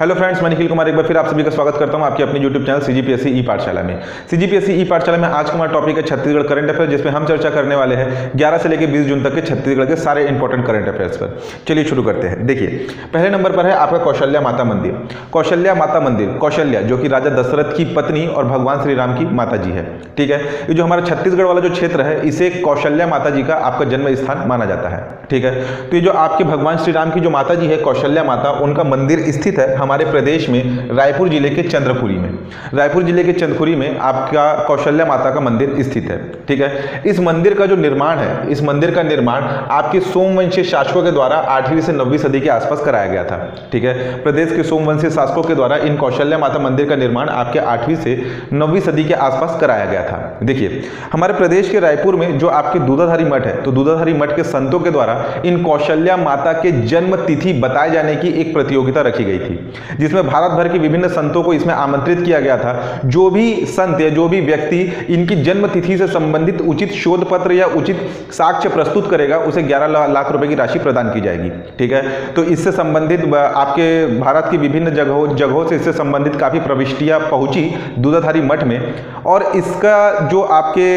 Hello friends मैं निखिल कुमार, एक बार फिर आप सभी का स्वागत करता हूँ आपके अपने YouTube channel C CGPSC e Pathshala में। सी सीजीपीएससी ई पाठशाला में आज का हमारा टॉपिक है छत्तीसगढ़ करंट अफेयर जिसमें हम चर्चा करने वाले हैं 11 से लेकर 20 जून तक के छत्तीसगढ़ के सारे इंपॉर्टेंट करंट अफेयर्स पर। चलिए शुरू करते हैं। देखिए, पहले नंबर पर है आपका कौशल्या माता मंदिर। कौशल्या माता मंदिर, कौशल्या, जो कि राजा दशरथ की पत्नी और भगवान श्री राम की माता जी है। ठीक है? ये जो हमारा छत्तीसगढ़ वाला जो क्षेत्र है, इसे कौशल्या माता जी का आपका जन्म स्थान माना जाता है। ठीक है? तो ये जो आपके भगवान श्री राम की जो माता जी है, कौशल्या माता, उनका मंदिर स्थित है हमारे प्रदेश में रायपुर ज़िले के चंद्रपुरी में। रायपुर ज़िले के चंद्रपुरी में आपका कौशल्या माता का मंदिर स्थित है, ठीक है? इस मंदिर का जो निर्माण है, इस मंदिर का निर्माण आपके सोमवंशीय शासकों के द्वारा आठवीं से नौवीं सदी के आसपास कराया गया था, ठीक है? प्रदेश के सोमवंशीय शासकों के द्वारा इन कौशल्या माता मंदिर का निर्माण आपके आठवीं से नौवीं सदी के आसपास कराया गया था। देखिए, हमारे प्रदेश के रायपुर में जो आपके दूधाधारी मठ है तो दूधाधारी मठ के संतों के द्वारा इन कौशल्या माता के जन्म तिथि बताए जाने की एक प्रतियोगिता रखी गई थी। जिसमें भारत भर के विभिन्न संतों को इसमें आमंत्रित किया गया था। जो भी संत या जो भी व्यक्ति इनकी जन्म तिथि से संबंधित उचित शोध पत्र या उचित साक्ष्य प्रस्तुत करेगा, उसे 11 लाख रुपए की राशि प्रदान की जाएगी। ठीक है? तो इससे संबंधित आपके भारत की विभिन्न जगहों जगहों से इससे संबंधित काफ़ी प्रविष्टियाँ पहुँची दूधाधारी मठ में। और इसका जो आपके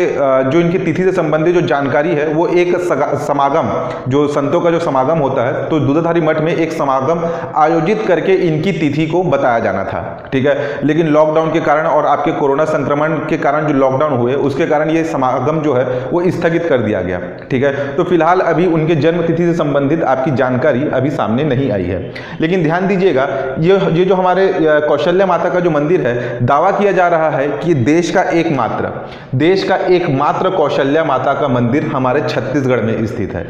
जो इनकी तिथि से संबंधित जो जानकारी है, वो एक समागम, जो संतों का जो समागम होता है तो दूधाधारी मठ में एक समागम आयोजित करके इनकी तिथि को बताया जाना था, ठीक है? लेकिन लॉकडाउन के कारण और आपके कोरोना संक्रमण के कारण जो लॉकडाउन हुए, उसके कारण ये समागम जो है, वो स्थगित कर दिया गया, ठीक है? तो फ़िलहाल अभी उनके जन्म तिथि से संबंधित आपकी जानकारी अभी सामने नहीं आई है। लेकिन ध्यान दीजिएगा, ये ये जो हमारे कौशल्या माता का जो मंदिर है, दावा किया जा रहा है कि देश का एकमात्र, देश का एकमात्र कौशल्या माता का मंदिर हमारे छत्तीसगढ़ में स्थित है।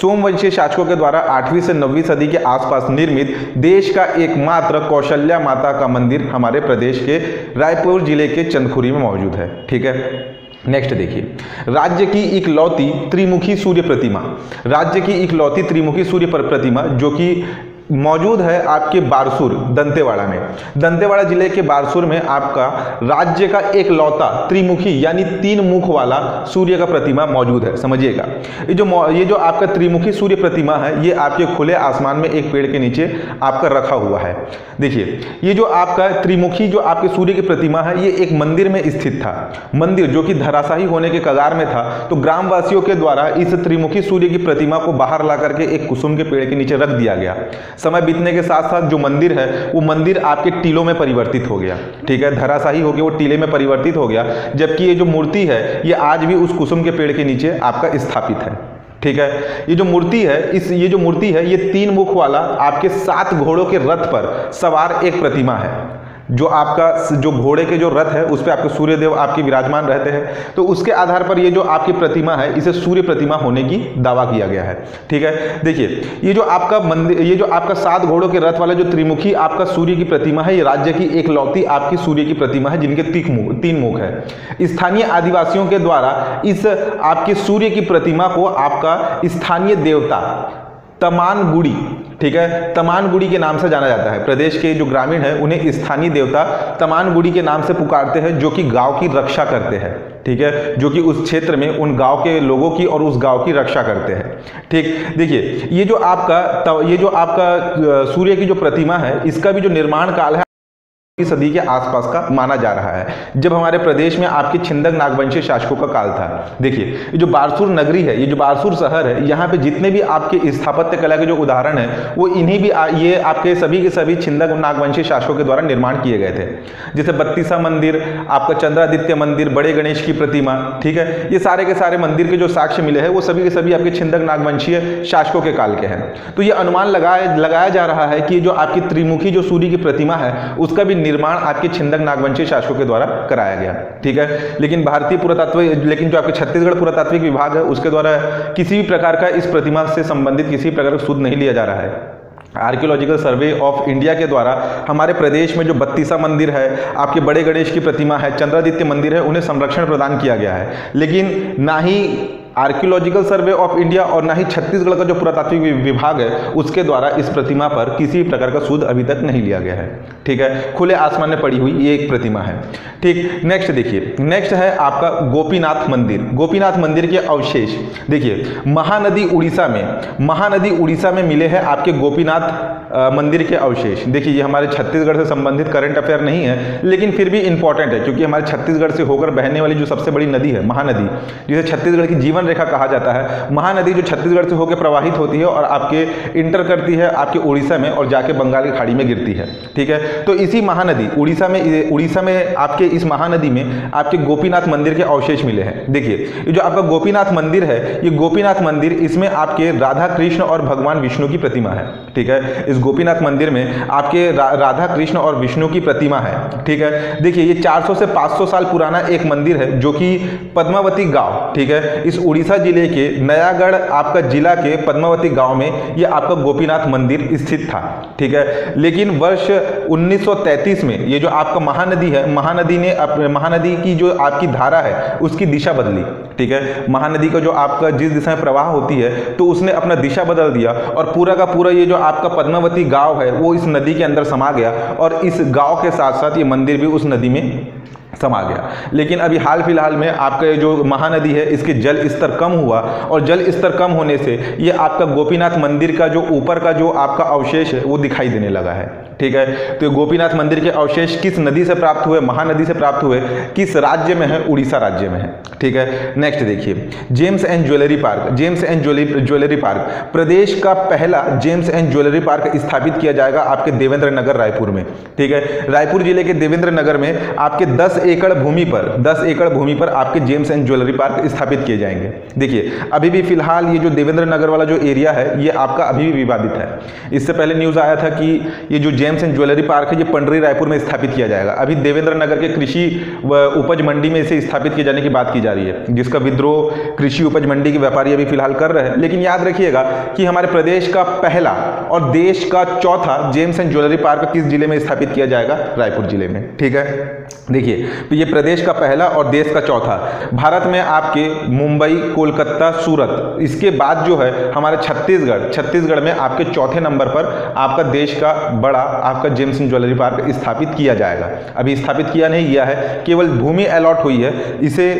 सोमवंशीय शासकों के द्वारा आठवीं से नौवीं सदी के आसपास निर्मित देश का एकमात्र कौशल्या माता का मंदिर हमारे प्रदेश के रायपुर ज़िले के चंदखुरी में मौजूद है। ठीक है? नेक्स्ट देखिए। राज्य की इकलौती त्रिमुखी सूर्य प्रतिमा। राज्य की इकलौती त्रिमुखी सूर्य प्रतिमा जो कि मौजूद है आपके बारसूर, दंतेवाड़ा में। दंतेवाड़ा ज़िले के बारसूर में आपका राज्य का एक लौता, त्रिमुखी, यानी तीन मुख वाला सूर्य का प्रतिमा मौजूद है। समझिएगा। ये जो ये जो आपका त्रिमुखी सूर्य प्रतिमा है, ये आपके खुले आसमान में एक पेड़ के नीचे आपका रखा हुआ है। देखिए, ये जो आपका त्रिमुखी, जो आपके सूर्य की प्रतिमा है, ये एक मंदिर में स्थित था। मंदिर जो कि धराशाही होने के कगार में था। तो ग्रामवासियों के द्वारा इस त्रिमुखी सूर्य की प्रतिमा को बाहर ला करके एक कुसुम के पेड़ के नीचे रख दिया गया। समय बीतने के साथ साथ जो मंदिर है, वो मंदिर आपके टीलों में परिवर्तित हो गया। ठीक है? धराशाही हो गया वो टीले में परिवर्तित हो गया, जबकि ये जो मूर्ति है, ये आज भी उस कुसुम के पेड़ के नीचे आपका स्थापित है। ठीक है? ये जो मूर्ति है, इस, ये जो मूर्ति है, ये तीन मुख वाला आपके सात घोड़ों के रथ पर सवार एक प्रतिमा है। जो आपका जो घोड़े के जो रथ है, उस पर आपके सूर्यदेव आपके विराजमान रहते हैं। तो उसके आधार पर ये जो आपकी प्रतिमा है, इसे सूर्य प्रतिमा होने की दावा किया गया है। ठीक है? देखिए, ये जो आपका मंदिर ये जो आपका सात घोड़ों के रथ वाला जो त्रिमुखी आपका सूर्य की प्रतिमा है, ये राज्य की एक लौती आपकी सूर्य की प्रतिमा है, जिनके तीन मुख तीन मुख है। स्थानीय आदिवासियों के द्वारा इस आपके सूर्य की प्रतिमा को आपका स्थानीय देवता तमान गुड़ी, ठीक है? तमान गुड़ी के नाम से जाना जाता है। प्रदेश के जो ग्रामीण है, उन्हें स्थानीय देवता तमान गुड़ी के नाम से पुकारते हैं, जो कि गाँव की रक्षा करते हैं, ठीक है? जो कि उस क्षेत्र में, उन गाँव के लोगों की और उस गाँव की रक्षा करते हैं, ठीक? देखिए, ये जो आपका ये जो आपका सूर्य की जो प्रतिमा है, इसका भी जो निर्माण काल है सदी के आसपास का माना जा रहा है। जब हमारे प्रदेश में आपके छिंदक नागवंशी शासकों का काल था देखिए ये जो बारसूर नगरी है ये जो बारसूर शहर है यहाँ पे जितने भी आपके स्थापत्य कला के जो उदाहरण है वो इन्हीं भी आ, ये आपके सभी के सभी छिंदक नागवंशी शासकों के द्वारा निर्माण किए गए थे। जैसे बत्तीसा मंदिर आपका चंद्रादित्य मंदिर बड़े गणेश की प्रतिमा ठीक है? ये सारे के सारे मंदिर के जो साक्ष्य मिले हैं वो सभी के सभी आपके छिंदक नागवंशीय शासकों के काल के हैं। तो ये अनुमान लगाया लगाया जा रहा है कि जो आपकी त्रिमुखी जो सूर्य की प्रतिमा है उसका भी निर्माण आपके छिंदक नागवंशी शासकों के द्वारा कराया गया, ठीक है? लेकिन भारतीय पुरातत्व, लेकिन जो आपके छत्तीसगढ़ पुरातात्विक विभाग है, उसके द्वारा किसी भी प्रकार का इस प्रतिमा से संबंधित किसी प्रकार का शुद्ध नहीं लिया जा रहा है। आर्कियोलॉजिकल सर्वे ऑफ़ इंडिया के द्वारा हमारे प्रदेश में जो बत्तीसा मंदिर है, आपके बड़े गणेश की प्रतिमा है, चंद्रादित्य मंदिर है, उन्हें संरक्षण प्रदान किया गया है। लेकिन ना ही आर्कियोलॉजिकल सर्वे ऑफ़ इंडिया और ना ही छत्तीसगढ़ का जो पुरातात्विक विभाग है, उसके द्वारा इस प्रतिमा पर किसी भी प्रकार का सूद अभी तक नहीं लिया गया है। ठीक है? खुले आसमान में पड़ी हुई ये एक प्रतिमा है। ठीक नेक्स्ट देखिए। नेक्स्ट है आपका गोपीनाथ मंदिर। गोपीनाथ मंदिर के अवशेष। देखिए, महानदी उड़ीसा में, महानदी उड़ीसा में मिले हैं आपके गोपीनाथ मंदिर के अवशेष। देखिए, ये हमारे छत्तीसगढ़ से संबंधित करंट अफेयर नहीं है, लेकिन फिर भी इंपॉर्टेंट है, क्योंकि हमारे छत्तीसगढ़ से होकर बहने वाली जो सबसे बड़ी नदी है, महानदी, जिसे छत्तीसगढ़ की जीवन रेखा कहा जाता है, महानदी जो छत्तीसगढ़ से होकर प्रवाहित होती है और आपके इंटर करती है, आपके उड़ीसा में और जाके बंगाल की खाड़ी में गिरती है, ठीक है? तो इसी महानदी, उड़ीसा में उड़ीसा में आपके इस महानदी में आपके गोपीनाथ मंदिर के अवशेष मिले हैं। देखिए जो आपका गोपीनाथ मंदिर है, ये गोपीनाथ मंदिर, इसमें आपके राधा कृष्ण और भगवान विष्णु की प्रतिमा है, ठीक है? इस गोपीनाथ मंदिर में आपके रा, राधा कृष्ण और विष्णु की प्रतिमा है ठीक है? देखिए ये 400 से 500 साल पुराना एक मंदिर है जो कि पद्मावती गाँव ठीक है? इस उड़ीसा ज़िले के नयागढ़ आपका जिला के पद्मावती गाँव में ये आपका गोपीनाथ मंदिर स्थित था ठीक है? लेकिन वर्ष 1933 में ये जो आपका महानदी है महानदी ने महानदी की जो आपकी धारा है उसकी दिशा बदली ठीक है? महानदी का जो आपका जिस दिशा में प्रवाह होती है तो उसने अपना दिशा बदल दिया और पूरा का पूरा ये जो आपका पद्मावती गाँव है, वो इस नदी के अंदर समा गया और इस गाँव के साथ साथ ये मंदिर भी उस नदी में समा गया। लेकिन अभी हाल फ़िलहाल में आपका ये जो महानदी है, इसके जल स्तर कम हुआ और जल स्तर कम होने से ये आपका गोपीनाथ मंदिर का जो ऊपर का जो आपका अवशेष है, वो दिखाई देने लगा है। ठीक है? तो गोपीनाथ मंदिर के अवशेष किस नदी से प्राप्त हुए, महानदी से प्राप्त हुए, किस राज्य में है? उड़ीसा राज्य में है। ठीक है? नेक्स्ट देखिए gems and jewellery park gems and jewellery park प्रदेश का पहला जेम्स एंड ज्वेलरी पार्क स्थापित किया जाएगा आपके देवेंद्र नगर रायपुर में। ठीक है? रायपुर ज़िले के देवेंद्र नगर में आपके दस एकड़ भूमि पर 10 एकड़ भूमि पर आपके जेम्स एंड ज्वेलरी पार्क स्थापित किए जाएँगे। देखिए, अभी भी फ़िलहाल ये जो देवेंद्र नगर वाला जो एरिया है, ये आपका अभी भी विवादित है। इससे पहले न्यूज़ आया था कि ये जो जेम्स एंड ज्वेलरी पार्क है, ये पंडरी रायपुर में स्थापित किया जाएगा। अभी देवेंद्र नगर के कृषि उपज मंडी में इसे स्थापित किए जाने की बात की जा रही है, जिसका विद्रोह कृषि उपज मंडी के व्यापारी अभी फ़िलहाल कर रहे हैं। लेकिन याद रखिएगा कि हमारे प्रदेश का पहला और देश का चौथा जेम्स एंड ज्वेलरी पार्क किस ज़िले में स्थापित किया जाएगा? रायपुर ज़िले में। ठीक है? देखिए तो ये प्रदेश का पहला और देश का चौथा। भारत में आपके मुंबई, कोलकाता, सूरत, इसके बाद जो है हमारे छत्तीसगढ़ छत्तीसगढ़ में आपके चौथे नंबर पर आपका देश का बड़ा, आपका जेम्स ज्वेलरी पार्क स्थापित किया जाएगा। अभी स्थापित किया नहीं गया है, केवल भूमि अलॉट हुई है, इसे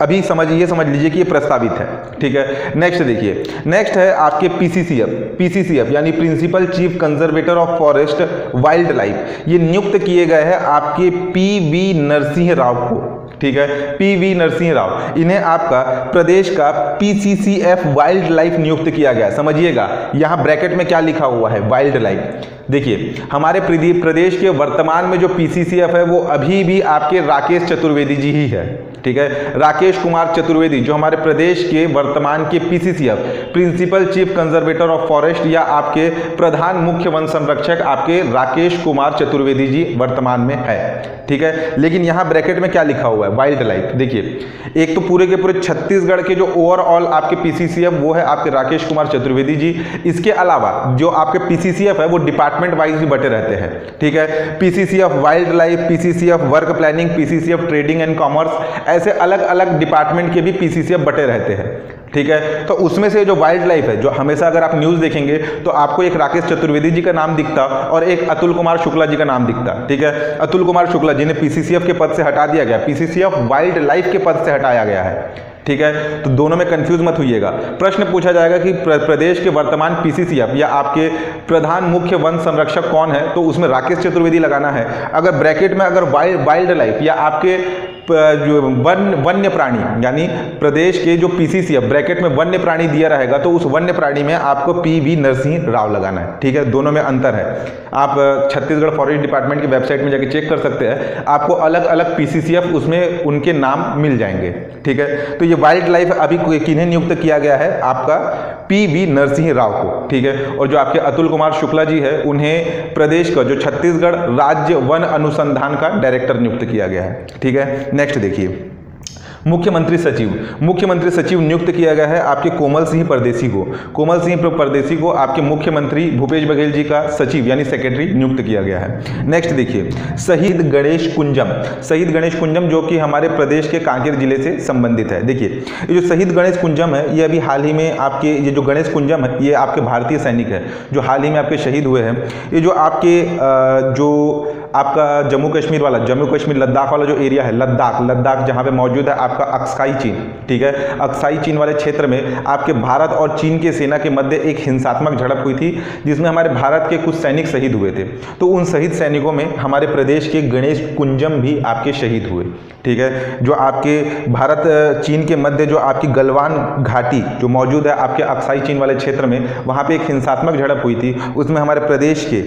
अभी समझिए समझ लीजिए कि ये प्रस्तावित है, ठीक है? नेक्स्ट देखिए नेक्स्ट है आपके पीसीसीएफ पीसीसीएफ यानी principal chief conservator of forest wild life ये नियुक्त किए गए हैं आपके पी वी नरसिंह राव को, ठीक है? पी वी नरसिंह राव, इन्हें आपका प्रदेश का पीसीसीएफ वाइल्ड लाइफ नियुक्त किया गया समझिएगा, यहाँ ब्रैकेट में क्या लिखा हुआ है? वाइल्ड लाइफ देखिए, हमारे प्रदेश के वर्तमान में जो पीसीसीएफ है, वो अभी भी आपके राकेश चतुर्वेदी जी ही है। ठीक है? राकेश कुमार चतुर्वेदी, जो हमारे प्रदेश के वर्तमान के PCCF principal chief conservator of forest या आपके प्रधान मुख्य वन संरक्षक, आपके राकेश कुमार चतुर्वेदी जी वर्तमान में है। ठीक है? लेकिन यहाँ ब्रैकेट में क्या लिखा हुआ है? वाइल्ड लाइफ देखिए, एक तो पूरे के पूरे छत्तीसगढ़ के जो ओवरऑल आपके पीसीसीएफ वो है आपके राकेश कुमार चतुर्वेदी जी। इसके अलावा जो आपके पीसीसीएफ है वो डिपार्टमेंट वाइज भी बटे रहते हैं, ठीक है? PCCF wild life PCCF work planning PCCF trading and commerce ऐसे अलग अलग डिपार्टमेंट के भी पीसीसीएफ बटे रहते हैं, ठीक है? तो उसमें से जो वाइल्ड लाइफ है, जो हमेशा अगर आप न्यूज़ देखेंगे तो आपको एक राकेश चतुर्वेदी जी का नाम दिखता और एक अतुल कुमार शुक्ला जी का नाम दिखता, ठीक है? अतुल कुमार शुक्ला जिन्हें पीसीसीएफ के पद से हटा दिया गया पीसीसीएफ वाइल्ड लाइफ के पद से हटाया गया है, ठीक है? तो दोनों में कंफ्यूज मत होइएगा। प्रश्न पूछा जाएगा कि प्रदेश के वर्तमान पीसीसीएफ या आपके प्रधान मुख्य वन संरक्षक कौन है? तो उसमें राकेश चतुर्वेदी लगाना है। अगर ब्रैकेट में अगर वाइल्ड लाइफ या आपके जो वन वन्य प्राणी यानी प्रदेश के जो पीसीसी है, ब्रैकेट में वन्य प्राणी दिया रहेगा तो उस वन्य प्राणी में आपको पी वी नरसिंह राव लगाना है, ठीक है? दोनों में अंतर है। आप छत्तीसगढ़ फॉरेस्ट डिपार्टमेंट की वेबसाइट में जाके चेक कर सकते हैं, आपको अलग अलग पीसीसीएफ उसमें उनके नाम मिल जाएँगे, ठीक है? तो ये वाइल्ड लाइफ अभी किन्हें नियुक्त किया गया है? आपका पी वी नरसिंह राव को, ठीक है? और जो आपके अतुल कुमार शुक्ला जी है, उन्हें प्रदेश का जो छत्तीसगढ़ राज्य वन अनुसंधान का डायरेक्टर नियुक्त किया गया है, ठीक है? नेक्स्ट देखिए। मुख्यमंत्री सचिव। मुख्यमंत्री सचिव नियुक्त किया गया है आपके कोमल सिंह परदेसी को। कोमल सिंह परदेसी को आपके मुख्यमंत्री भूपेश बघेल जी का सचिव यानी सेक्रेटरी नियुक्त किया गया है। नेक्स्ट देखिए। शहीद गणेश कुंजम। शहीद गणेश कुंजम जो कि हमारे प्रदेश के कांकेर ज़िले से संबंधित है। देखिए, ये जो शहीद गणेश कुंजम है, ये अभी हाल ही में आपके, ये जो गणेश कुंजम है, ये आपके भारतीय सैनिक है, जो हाल ही में आपके शहीद हुए हैं। ये जो आपके जो आपका जम्मू कश्मीर वाला, जम्मू कश्मीर लद्दाख वाला जो एरिया है, लद्दाख लद्दाख जहाँ पे मौजूद है आपका अक्साई चीन, ठीक है? अक्साई चीन वाले क्षेत्र में आपके भारत और चीन के सेना के मध्य एक हिंसात्मक झड़प हुई थी, जिसमें हमारे भारत के कुछ सैनिक शहीद हुए थे। तो उन शहीद सैनिकों में हमारे प्रदेश के गणेश कुंजम भी आपके शहीद हुए, ठीक है? जो आपके भारत, चीन के मध्य जो आपकी गलवान घाटी जो मौजूद है आपके अक्साई चीन वाले क्षेत्र में, वहाँ पर एक हिंसात्मक झड़प हुई थी। उसमें हमारे प्रदेश के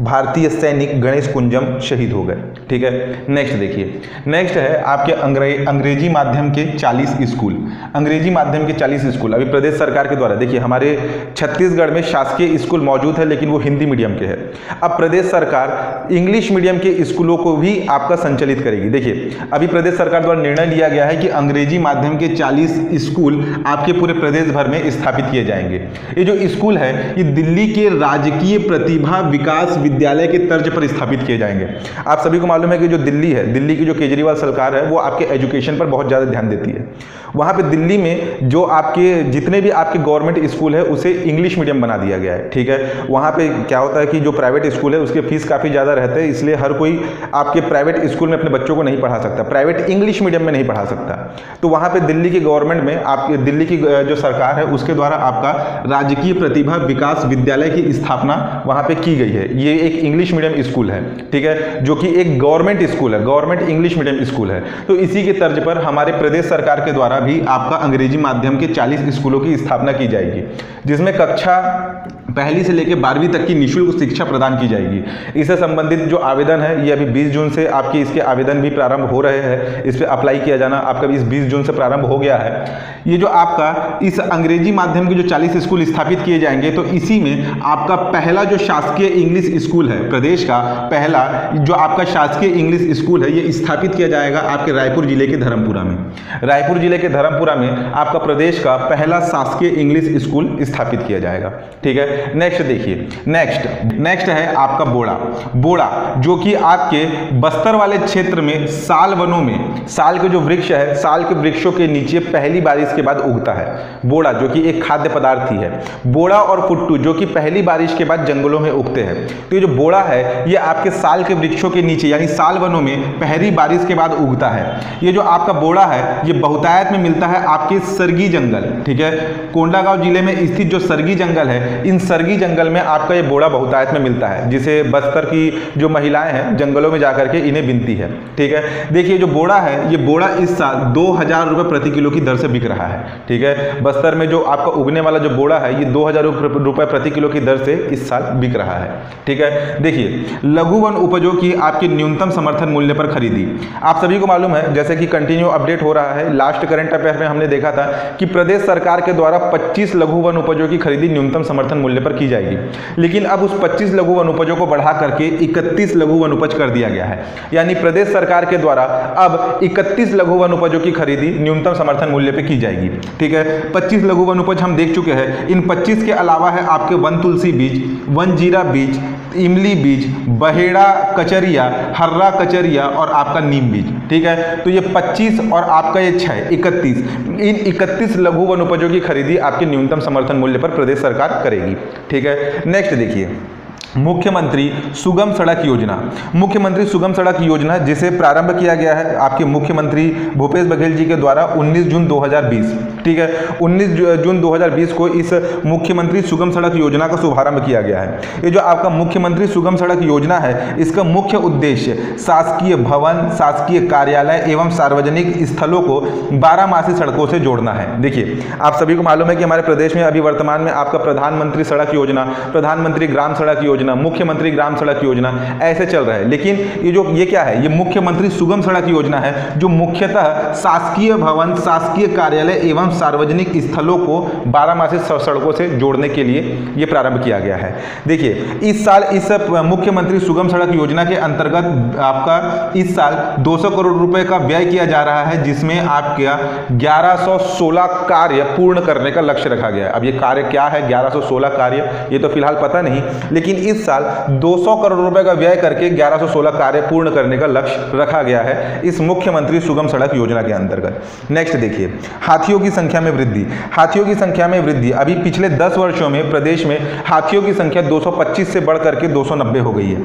भारतीय सैनिक गणेश कुंजम शहीद हो गए। ठीक है? नेक्स्ट देखिए। नेक्स्ट है आपके अंग्रे, अंग्रेज़ी माध्यम के 40 स्कूल। अंग्रेज़ी माध्यम के 40 स्कूल। अभी प्रदेश सरकार के द्वारा। देखिए हमारे छत्तीसगढ़ में शासकीय स्कूल मौजूद है लेकिन वो हिंदी मीडियम के है। अब प्रदेश सरकार इंग्लिश मीडियम के स्कूलों को भी आपका संचालित करेगी। देखिए अभी प्रदेश सरकार द्वारा निर्णय लिया गया है कि अंग्रेज़ी माध्यम के चालीस स्कूल आपके पूरे प्रदेश भर में स्थापित किए जाएँगे। ये जो स्कूल है ये दिल्ली के राजकीय प्रतिभा विकास विद्यालय के तर्ज पर स्थापित किए जाएँगे। आप सभी को मालूम है कि जो दिल्ली है, दिल्ली की जो केजरीवाल सरकार है, वो आपके एजुकेशन पर बहुत ज़्यादा ध्यान देती है। वहाँ पे दिल्ली में जो आपके, जितने भी आपके गवर्नमेंट स्कूल है, उसे इंग्लिश मीडियम बना दिया गया है, ठीक है? वहाँ पे क्या होता है कि जो प्राइवेट स्कूल है, उसके फ़ीस काफ़ी ज़्यादा रहते हैं, इसलिए हर कोई आपके प्राइवेट स्कूल में अपने बच्चों को नहीं पढ़ा सकता प्राइवेट इंग्लिश मीडियम में नहीं पढ़ा सकता। तो वहाँ पर दिल्ली की गवर्नमेंट में आप दिल्ली की जो सरकार है, उसके द्वारा आपका राजकीय प्रतिभा विकास विद्यालय की स्थापना वहाँ पर की गई है। ये एक इंग्लिश मीडियम स्कूल है, ठीक है? जो कि एक गवर्नमेंट स्कूल है गवर्नमेंट इंग्लिश मीडियम स्कूल है। तो इसी के तर्ज पर हमारे प्रदेश सरकार के द्वारा भी आपका अंग्रेज़ी माध्यम के 40 स्कूलों की स्थापना की जाएगी जिसमें कक्षा पहली से लेकर बारहवीं तक की निःशुल्क शिक्षा प्रदान की जाएगी। इससे संबंधित जो आवेदन है, ये अभी 20 जून से आपके इसके आवेदन भी प्रारंभ हो रहे हैं। इस पर अप्लाई किया जाना आपका भी इस 20 जून से प्रारंभ हो गया है। ये जो आपका इस अंग्रेज़ी माध्यम के जो 40 स्कूल स्थापित किए जाएँगे तो इसी में आपका पहला जो शासकीय इंग्लिश स्कूल है, प्रदेश का पहला जो आपका शासकीय इंग्लिश स्कूल है, ये स्थापित किया जाएगा आपके रायपुर ज़िले के धर्मपुरा में। रायपुर ज़िले के धर्मपुरा में आपका प्रदेश का पहला शासकीय इंग्लिश स्कूल स्थापित किया जाएगा। ठीक है? नेक्स्ट देखिए। नेक्स्ट नेक्स्ट है आपका बोड़ा। बोड़ा, जो कि आपके बस्तर वाले क्षेत्र में साल वनों में, साल के जो वृक्ष है, साल के वृक्षों के नीचे पहली बारिश के बाद उगता है। बोड़ा, जो कि एक खाद्य पदार्थ ही है। बोड़ा और फुट्टू जो कि पहली बारिश के बाद जंगलों में उगते हैं। तो ये जो बोड़ा है, ये आपके साल के वृक्षों के नीचे, यानी साल वनों में पहली बारिश के बाद उगता है। ये जो आपका बोड़ा है, ये बहुतायत में मिलता है आपके सरगी जंगल, ठीक है? कोंडागांव ज़िले में स्थित जो सरगी जंगल है, इन सरगी जंगल में आपका ये बोड़ा बहुतायत में मिलता है, जिसे बस्तर की जो महिलाएँ हैं, जंगलों में जाकर के इन्हें बिनती है, ठीक है? देखिए, जो बोड़ा है, ये बोड़ा इस साल दो हज़ार रुपये प्रति किलो की दर से बिक रहा है, ठीक है? बस्तर में जो आपका उगने वाला जो बोड़ा है, ये दो हज़ार प्रति किलो की दर से इस साल बिक रहा है, ठीक है? देखिए, लघु वन उपजों की आपकी न्यूनतम समर्थन मूल्य पर खरीदी। आप सभी को मालूम है, जैसे कि कंटिन्यू अपडेट हो रहा है, लास्ट करंट अफेयर में हमने देखा था कि प्रदेश सरकार के द्वारा 25 लघु वन उपजों की खरीदी न्यूनतम समर्थन मूल्य पर की जाएगी। लेकिन अब उस 25 लघु वनोपजों को बढ़ा करके 31 लघु वनोपज कर दिया गया है। यानी प्रदेश सरकार के द्वारा अब 31 लघु वनोपजों की खरीदी न्यूनतम समर्थन मूल्य पर की जाएगी। ठीक है? 25 लघु वनोपज हम देख चुके हैं। इन 25 के अलावा है आपके वन तुलसी बीज, वन जीरा बीज इमली बीज, बहेड़ा कचरिया, हर्रा कचरिया और आपका नीम बीज, ठीक है? तो ये 25 और आपका ये छः इकतीस। इन 31 लघु वन उपजों की खरीदी आपके न्यूनतम समर्थन मूल्य पर प्रदेश सरकार करेगी, ठीक है? नेक्स्ट देखिए। मुख्यमंत्री सुगम सड़क योजना। मुख्यमंत्री सुगम सड़क योजना, जिसे प्रारंभ किया गया है आपके मुख्यमंत्री भूपेश बघेल जी के द्वारा 19 जून 2020 ठीक है? 19 जून 2020 को इस मुख्यमंत्री सुगम सड़क योजना का शुभारंभ किया गया है। ये जो आपका मुख्यमंत्री सुगम सड़क योजना है, इसका मुख्य उद्देश्य शासकीय भवन, शासकीय कार्यालय एवं सार्वजनिक स्थलों को बारह बारहमासी सड़कों से जोड़ना है। देखिए, आप सभी को मालूम है कि हमारे प्रदेश में अभी वर्तमान में आपका प्रधानमंत्री सड़क योजना, प्रधानमंत्री ग्राम सड़क योजना योजना, मुख्यमंत्री ग्राम सड़क योजना, ऐसे चल रहा है। लेकिन ये जो, ये क्या है? ये मुख्यमंत्री सुगम सड़क योजना है, जो मुख्यतः शासकीय भवन, शासकीय कार्यालय एवं सार्वजनिक स्थलों को बारहमासी सड़कों से जोड़ने के लिए ये प्रारंभ किया गया है। देखिए, इस साल इस मुख्यमंत्री सुगम सड़क योजना के अंतर्गत आपका इस साल 200 करोड़ रुपए का व्यय किया जा रहा है, जिसमें आपका 1116 कार्य पूर्ण करने का लक्ष्य रखा गया है। अब ये कार्य क्या है? 1116 कार्य, ये तो फ़िलहाल पता नहीं। लेकिन इस साल 200 करोड़ रुपए का व्यय करके 1116 कार्य पूर्ण करने का लक्ष्य रखा गया है इस मुख्यमंत्री सुगम सड़क योजना के अंतर्गत। नेक्स्ट देखिए, हाथियों की संख्या में वृद्धि। हाथियों की संख्या में वृद्धि। अभी पिछले 10 वर्षों में प्रदेश में हाथियों की संख्या 225 से बढ़ करके 290 हो गई है।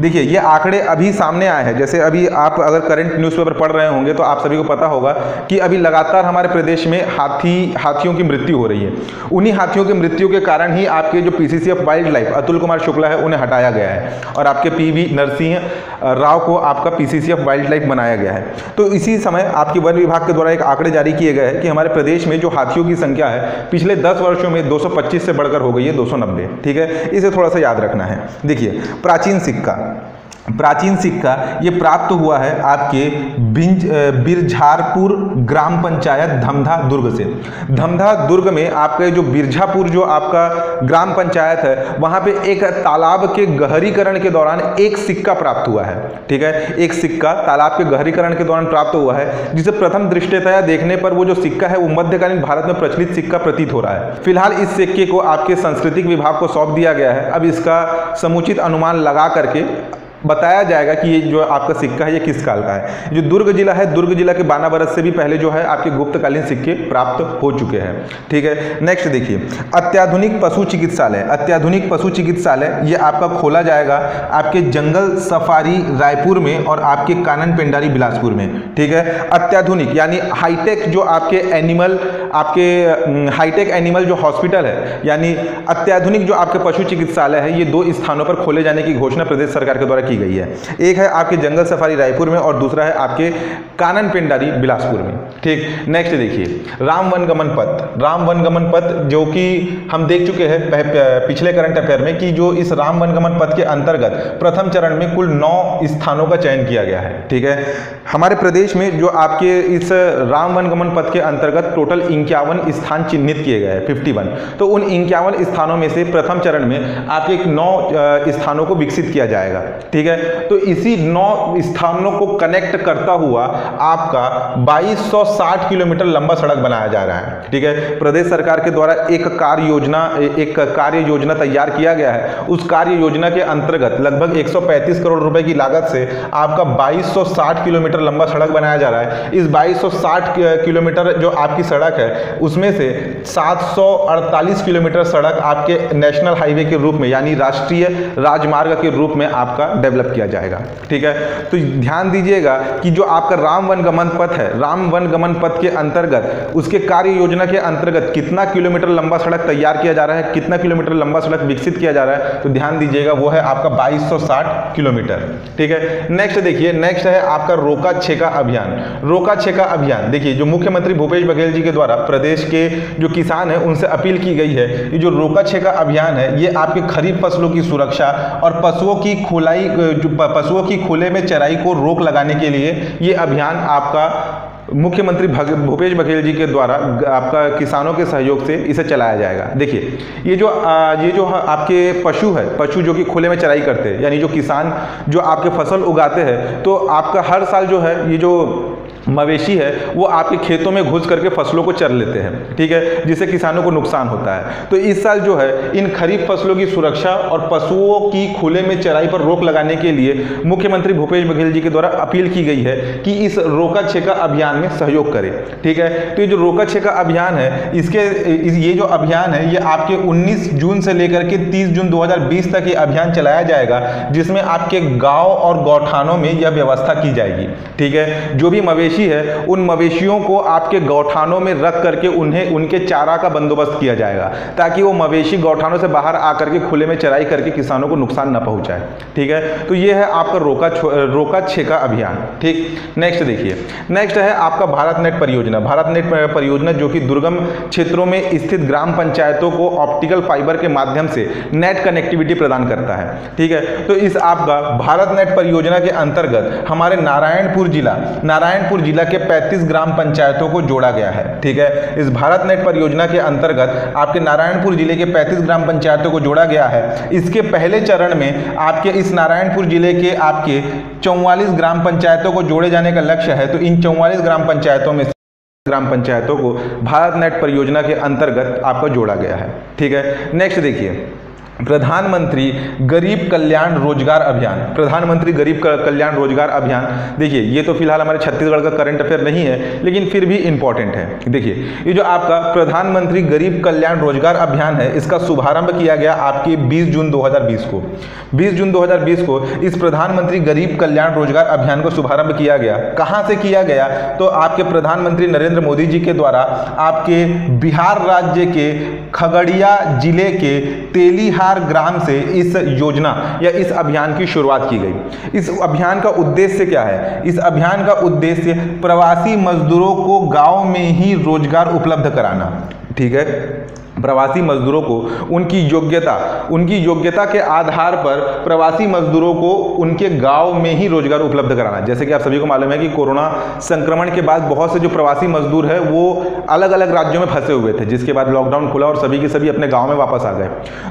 देखिए, ये आंकड़े अभी सामने आए हैं। जैसे अभी आप अगर करंट न्यूज़पेपर पढ़ रहे होंगे तो आप सभी को पता होगा कि अभी लगातार हमारे प्रदेश में हाथी, हाथियों की मृत्यु हो रही है। उन्हीं हाथियों की मृत्यु के कारण ही आपके जो PCC of wild life Atul Kumar Shukla है, उन्हें हटाया गया है। और आपके पी नरसिंह राव को आपका पीसीसीएफ वाइल्ड लाइफ बनाया गया है। तो इसी समय आपके वन विभाग के द्वारा एक आंकड़े जारी किए गए हैं कि हमारे प्रदेश में जो हाथियों की संख्या है, पिछले 10 वर्षों में 225 से बढ़कर हो गई है 290 ठीक है? इसे थोड़ा सा याद रखना है। देखिए, प्राचीन सिक्का। प्राचीन सिक्का, ये प्राप्त हुआ है आपके बिंज बिरझारपुर ग्राम पंचायत धमधा दुर्ग से। धमधा दुर्ग में आपके जो बिरझापुर जो आपका ग्राम पंचायत है, वहाँ पे एक तालाब के गहरीकरण के दौरान एक सिक्का प्राप्त हुआ है, ठीक है? एक सिक्का तालाब के गहरीकरण के दौरान प्राप्त हुआ है, जिसे प्रथम दृष्टतया देखने पर वो जो सिक्का है, वो मध्यकालीन भारत में प्रचलित सिक्का प्रतीत हो रहा है। फ़िलहाल इस सिक्के को आपके सांस्कृतिक विभाग को सौंप दिया गया है। अब इसका समुचित अनुमान लगा करके बताया जाएगा कि ये जो आपका सिक्का है, ये किस काल का है? जो दुर्ग जिला है, दुर्ग जिला के बाना बरस से भी पहले जो है, आपके गुप्तकालीन सिक्के प्राप्त हो चुके हैं। ठीक है? नेक्स्ट देखिए, अत्याधुनिक पशु चिकित्सालय। अत्याधुनिक पशु चिकित्सालय, ये आपका खोला जाएगा आपके जंगल सफारी रायपुर में और आपके कानन पेंडारी बिलासपुर में। ठीक है? अत्याधुनिक, यानी हाईटेक जो आपके एनिमल आपके हाईटेक एनिमल जो हॉस्पिटल है, यानी अत्याधुनिक जो आपके पशु चिकित्सालय है, ये दो स्थानों पर खोले जाने की घोषणा प्रदेश सरकार के द्वारा की गई है। एक है आपके जंगल सफारी रायपुर में और दूसरा है आपके कानन पेंडारी बिलासपुर में। ठीक नेक्स्ट देखिए, राम वन गमन पथ। राम वन गमन पथ जो कि हम देख चुके हैं पिछले करंट अफेयर में कि जो इस राम वन गमन पथ के अंतर्गत प्रथम चरण में कुल नौ स्थानों का चयन किया गया है। ठीक है, हमारे प्रदेश में जो आपके इस राम वन गमन पथ के अंतर्गत टोटल इक्यावन स्थान चिन्हित किए गए हैं फिफ्टी तो उन इक्यावन स्थानों में से प्रथम चरण में आपके नौ स्थानों को विकसित किया जाएगा, ठीक ठीक है? तो इसी नौ स्थानों को कनेक्ट करता हुआ आपका 2260 किलोमीटर लंबा सड़क बनाया जा रहा है, ठीक है? प्रदेश सरकार के द्वारा एक कार्य योजना, एक कार्य योजना तैयार किया गया है। उस कार्य योजना के अंतर्गत लगभग 135 करोड़ रुपए की लागत से आपका 2260 किलोमीटर लंबा सड़क बनाया जा रहा है। इस 2260 किलोमीटर जो आपकी सड़क है उसमें से 748 किलोमीटर सड़क आपके नेशनल हाईवे के रूप में, यानी राष्ट्रीय राजमार्ग के रूप में आपका डेवलप किया जाएगा। ठीक है? तो ध्यान दीजिएगा कि जो आपका राम वन गमन पथ है, राम वन गमन पथ के अंतर्गत, उसके कार्य योजना के अंतर्गत कितना किलोमीटर लंबा सड़क तैयार किया जा रहा है, कितना किलोमीटर लंबा सड़क विकसित किया जा रहा है तो ध्यान दीजिएगा वो है आपका 2260 किलोमीटर। ठीक है? नेक्स्ट देखिए नेक्स्ट है आपका रोका छेका अभियान। रोका छेका अभियान, देखिए, जो मुख्यमंत्री भूपेश बघेल जी के द्वारा प्रदेश के जो किसान है उनसे अपील की गई है ये जो रोका छेका अभियान है ये आपके खरीफ फ़सलों की सुरक्षा और पशुओं की खुलाई पशुओं की खुले में चराई को रोक लगाने के लिए ये अभियान आपका मुख्यमंत्री भूपेश बघेल जी के द्वारा आपका किसानों के सहयोग से इसे चलाया जाएगा। देखिए ये जो आ, ये जो आपके पशु है पशु जो कि खुले में चराई करते हैं यानी जो किसान जो आपके फ़सल उगाते हैं तो आपका हर साल जो है ये जो मवेशी है, वो आपके खेतों में घुस करके फ़सलों को चर लेते हैं, ठीक है? जिससे किसानों को नुकसान होता है। तो इस साल जो है, इन खरीफ फ़सलों की सुरक्षा और पशुओं की खुले में चराई पर रोक लगाने के लिए मुख्यमंत्री भूपेश बघेल जी के द्वारा अपील की गई है कि इस रोका छेका अभियान में सहयोग करें, ठीक है? तो ये जो रोका छेका अभियान है, इसके ये जो अभियान है, ये आपके उन्नीस जून से लेकर के तीस जून दो हज़ार बीस तक ये अभियान चलाया जाएगा, जिसमें आपके गाँव और गौठानों में यह व्यवस्था की जाएगी, ठीक है? जो भी मवेशी मवेशी है, उन मवेशियों को आपके गौठानों में रख करके उन्हें, उनके चारा का बंदोबस्त किया जाएगा, ताकि वो मवेशी गौठानों से बाहर आकर के खुले में चराई करके किसानों को नुकसान न पहुँचाए। ठीक है? तो ये है आपका रोका रोका छेका अभियान। ठीक? नेक्स्ट देखिए। नेक्स्ट है आपका भारत नेट परियोजना। भारत नेट परियोजना जो कि दुर्गम क्षेत्रों में स्थित ग्राम पंचायतों को ऑप्टिकल फाइबर के माध्यम से नेट कनेक्टिविटी प्रदान करता है। ठीक है? तो इस आपका भारत नेट परियोजना के अंतर्गत हमारे नारायणपुर जिला, नारायणपुर जिला के 35 ग्राम पंचायतों को जोड़ा गया है। ठीक है? इस भारत नेट परियोजना के अंतर्गत आपके नारायणपुर ज़िले के 35 ग्राम पंचायतों को जोड़ा गया है। इसके पहले चरण में आपके इस नारायणपुर ज़िले के आपके चौवालीस ग्राम पंचायतों को जोड़े जाने का लक्ष्य है तो इन चौवालीस ग्राम पंचायतों में ग्राम पंचायतों को भारत नेट परियोजना के अंतर्गत आपको जोड़ा गया है। ठीक है? नेक्स्ट देखिए। प्रधानमंत्री गरीब कल्याण रोज़गार अभियान, प्रधानमंत्री गरीब कल्याण रोज़गार अभियान। देखिए, ये तो फ़िलहाल हमारे छत्तीसगढ़ का करंट अफेयर नहीं है, लेकिन फिर भी इंपॉर्टेंट है। देखिए, ये जो आपका प्रधानमंत्री गरीब कल्याण रोज़गार अभियान है, इसका शुभारंभ किया गया आपके 20 जून 2020 को। 20 जून 2020 को इस प्रधानमंत्री गरीब कल्याण रोज़गार अभियान को शुभारंभ किया गया। कहाँ से किया गया? तो आपके प्रधानमंत्री नरेंद्र मोदी जी के द्वारा आपके बिहार राज्य के खगड़िया ज़िले के तेलीहार बिहार ग्राम से इस योजना या इस अभियान की शुरुआत की गई। इस अभियान का उद्देश्य क्या है? इस अभियान का उद्देश्य प्रवासी मजदूरों को गाँव में ही रोज़गार उपलब्ध कराना। ठीक है? प्रवासी मजदूरों को, उनकी योग्यता उनकी योग्यता के आधार पर प्रवासी मजदूरों को उनके गाँव में ही रोज़गार उपलब्ध कराना जैसे कि आप सभी को मालूम है कि कोरोना संक्रमण के बाद बहुत से जो प्रवासी मजदूर है, वो अलग अलग राज्यों में फंसे हुए थे, जिसके बाद लॉकडाउन खुला और सभी के सभी अपने गाँव में वापस आ गए।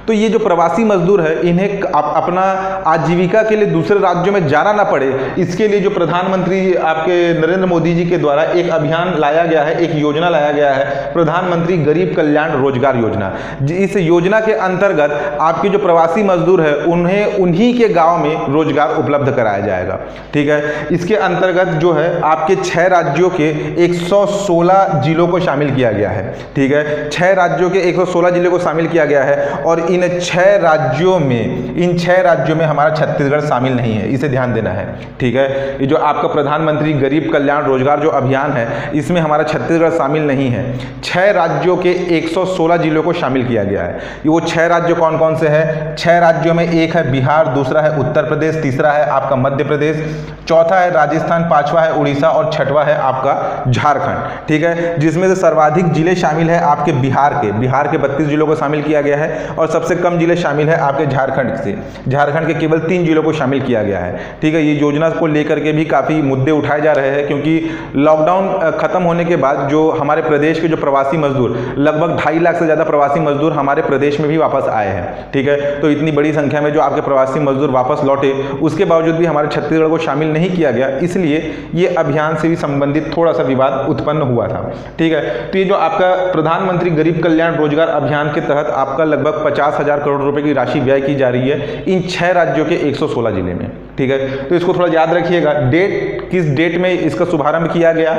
तो ये जो प्रवासी मजदूर है, इन्हें अपना आजीविका के लिए दूसरे राज्यों में जाना ना पड़े, इसके लिए जो प्रधानमंत्री आपके नरेंद्र मोदी जी के द्वारा एक अभियान लाया गया है, एक योजना लाया गया है, प्रधानमंत्री गरीब कल्याण रोज़गार योजना। इस योजना के अंतर्गत आपके जो प्रवासी मजदूर है, उन्हें, उन्हीं के गाँव में रोज़गार उपलब्ध कराया जाएगा। ठीक है? इसके अंतर्गत जो है, आपके छह राज्यों के 116 जिलों को शामिल किया गया है। ठीक है? छह राज्यों के 116 जिलों को शामिल किया गया है और इन छह राज्यों में, इन छह राज्यों में हमारा छत्तीसगढ़ शामिल नहीं है। इसे ध्यान देना है। ठीक है? ये जो आपका प्रधानमंत्री गरीब कल्याण रोज़गार जो अभियान है, इसमें हमारा छत्तीसगढ़ शामिल नहीं है। छह राज्यों के 116 जिलों को शामिल किया गया है। वो छह राज्य कौन कौन से हैं? छह राज्यों में एक है बिहार, दूसरा है उत्तर प्रदेश, तीसरा है आपका मध्य प्रदेश, चौथा है राजस्थान, पांचवा है उड़ीसा और छठवा है आपका झारखंड। ठीक है? जिसमें से सर्वाधिक ज़िले शामिल है आपके बिहार के। बिहार के बत्तीस जिलों को शामिल किया गया है और सबसे कम ज़िले शामिल है आपके झारखंड से। झारखंड के केवल तीन जिलों को शामिल किया गया है। ठीक है? ये योजना को लेकर के भी काफ़ी मुद्दे उठाए जा रहे हैं क्योंकि लॉकडाउन खत्म होने के बाद जो हमारे प्रदेश के जो प्रवासी मजदूर, लगभग ढाई लाख से ज़्यादा प्रवासी मजदूर हमारे प्रदेश में भी वापस आए हैं, ठीक है? तो इतनी बड़ी संख्या में जो आपके प्रवासी मजदूर वापस लौटे, उसके बावजूद भी हमारे छत्तीसगढ़ को शामिल नहीं किया गया, इसलिए ये अभियान से भी संबंधित थोड़ा सा विवाद उत्पन्न हुआ था, ठीक है? तो ये जो आपका प्रधानमंत्री गरीब कल्याण रोज़गार अभियान के तहत आपका लगभग पचास करोड़ रुपए की राशि व्यय की जा रही है इन छह राज्यों के 116 ज़िले में। ठीक है? तो इसको थोड़ा याद रखिएगा। डेट किस डेट में इसका शुभारंभ किया गया?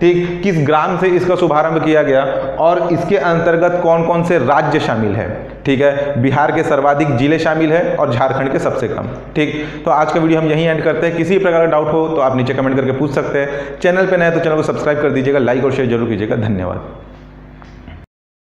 ठीक, किस ग्राम से इसका शुभारंभ किया गया? और इसके अंतर्गत कौन कौन से राज्य शामिल है? ठीक है? बिहार के सर्वाधिक ज़िले शामिल है और झारखंड के सबसे कम। ठीक तो आज का वीडियो हम यहीं एंड करते हैं। किसी प्रकार का डाउट हो तो आप नीचे कमेंट करके पूछ सकते हैं। चैनल पर नए तो चैनल को सब्सक्राइब कर दीजिएगा लाइक और शेयर ज़रूर कीजिएगा। धन्यवाद।